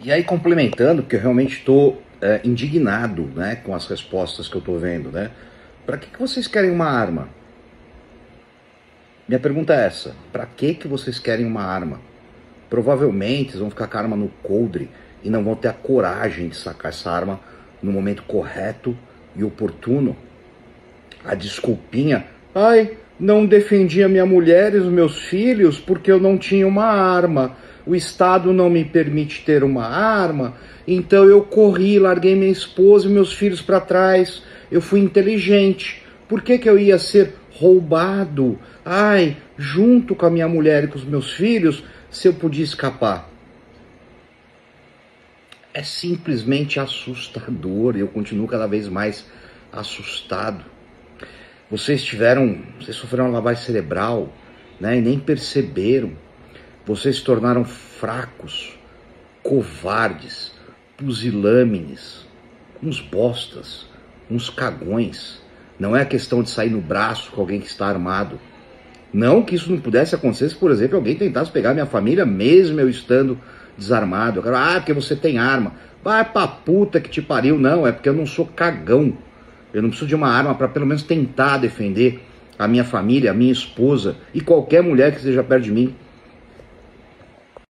E aí, complementando, porque eu realmente estou é, indignado né, com as respostas que eu estou vendo, né? Para que, que vocês querem uma arma? Minha pergunta é essa: para que, que vocês querem uma arma? Provavelmente eles vão ficar com a arma no coldre e não vão ter a coragem de sacar essa arma no momento correto e oportuno. A desculpinha, ai, não defendi a minha mulher e os meus filhos porque eu não tinha uma arma. O Estado não me permite ter uma arma, então eu corri, larguei minha esposa e meus filhos para trás. Eu fui inteligente. Por que, que eu ia ser roubado? Ai, junto com a minha mulher e com os meus filhos, se eu podia escapar? É simplesmente assustador. Eu continuo cada vez mais assustado. Vocês tiveram, vocês sofreram lavagem cerebral, né, e nem perceberam. Vocês se tornaram fracos, covardes, pusilâmines, uns bostas, uns cagões. Não é questão de sair no braço com alguém que está armado. Não que isso não pudesse acontecer se, por exemplo, alguém tentasse pegar minha família, mesmo eu estando desarmado. Eu quero, ah, porque você tem arma. Vai pra puta que te pariu. Não, é porque eu não sou cagão. Eu não preciso de uma arma para pelo menos tentar defender a minha família, a minha esposa e qualquer mulher que esteja perto de mim.